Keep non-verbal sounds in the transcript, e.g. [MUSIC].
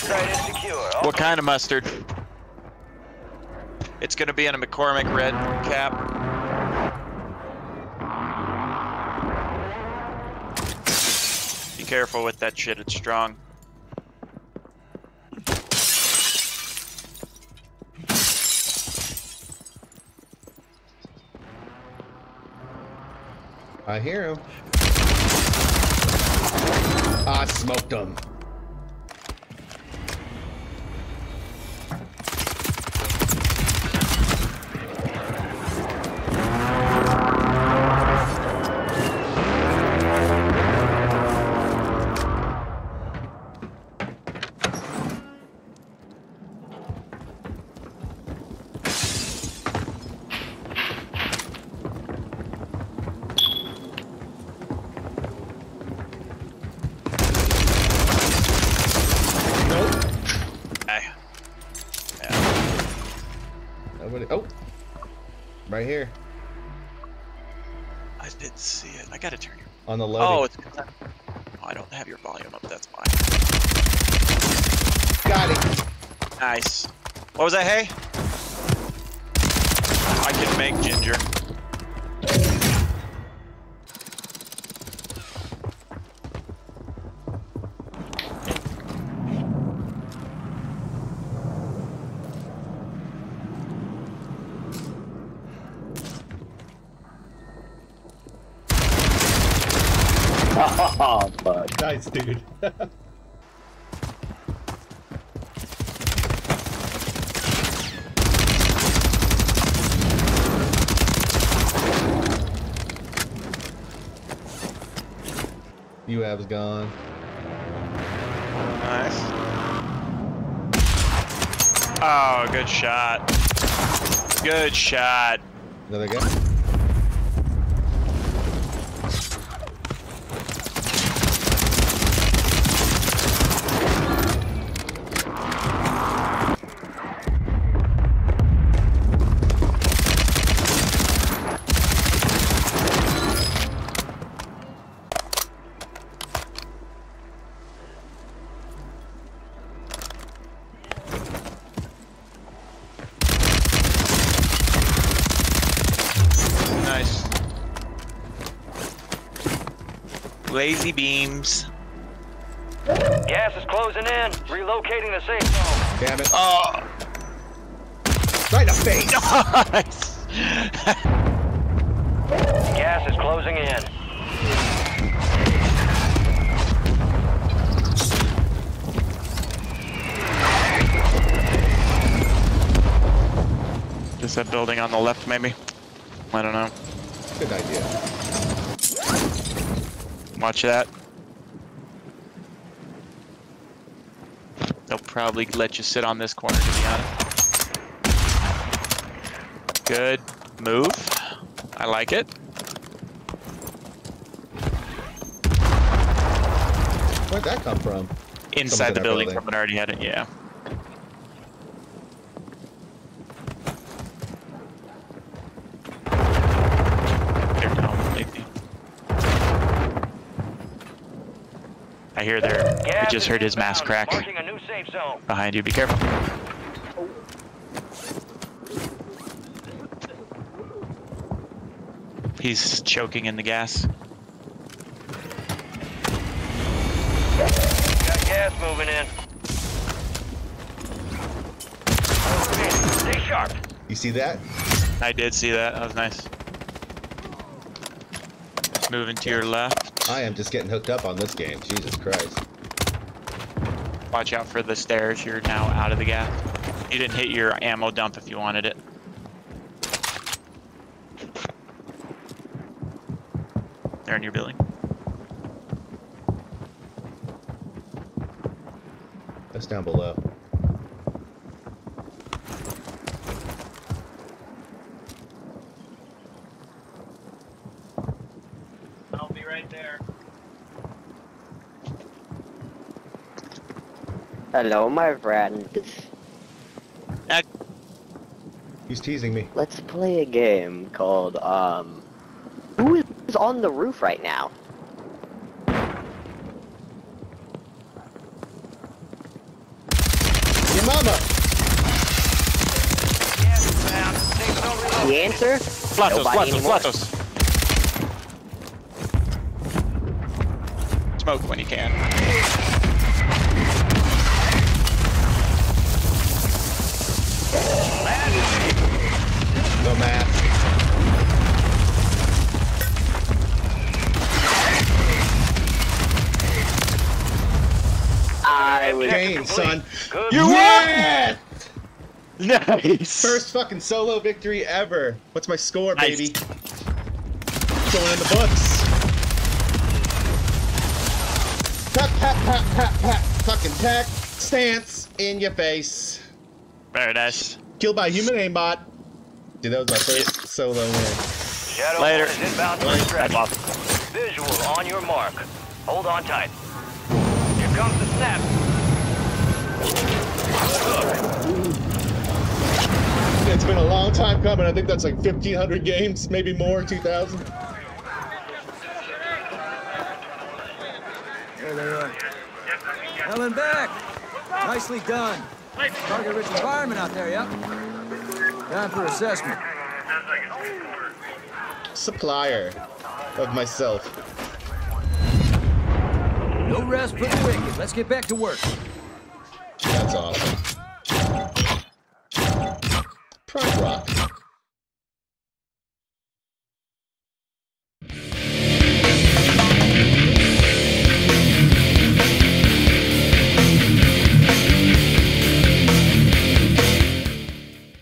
Black is secure. All What kind of mustard? It's gonna be in a McCormick red cap. Be careful with that shit, it's strong. I hear him. I smoked him. Nobody. Right here. I did see it. I gotta turn your. On the loading. Oh, it's. 'cause I- Oh, I don't have your volume up. That's why. Got it. Nice. What was that? Hey. I can make ginger. Oh, bud. Nice, dude. [LAUGHS] UAV's gone. Nice. Oh, good shot. Good shot. Another guy. Lazy beams. Gas is closing in. Relocating the safe zone. Damn it. Oh, Right in the face. [LAUGHS] nice. Gas is closing in. Just that building on the left, maybe. I don't know. Good idea. Watch that. They'll probably let you sit on this corner, to be honest. Good move. I like it. Where'd that come from? Inside in the building, building. someone already had it, yeah. They're coming, maybe. I hear there. I just heard his mask crack a new safe zone. behind you. Be careful. He's choking in the gas. Got gas moving in. Stay sharp. You see that? I did see that. That was nice. Moving to your left. I am just getting hooked up on this game. Jesus Christ. Watch out for the stairs. You're now out of the gas. You didn't hit your ammo dump if you wanted it. They're in your building. That's down below. Right there. Hello, my friend. He's teasing me. Let's play a game called, um... Who is on the roof right now? Your mama! Gas is found. Safe zone relocated. The answer? Flatos, Nobody Flatos, anymore. Flatos. Smoke when you can. No math. I was. Game, son. Good You Yeah! Nice. First fucking solo victory ever. What's my score, Nice. baby? Going in the books. Pat, pat, pat, pat, pat. Fucking tech stance in your face. Very nice. Killed by human aimbot. Dude, that was my first solo win. Shadow Later. is inbound for Later. extraction. Visual on your mark. Hold on tight. Here comes the snap. It's been a long time coming. I think that's like 1,500 games, maybe more, 2,000. There they are. Helen back. Nicely done. Target rich environment out there, yep. Time for assessment. Supplier of myself. No rest for the wicked. Let's get back to work. That's awesome.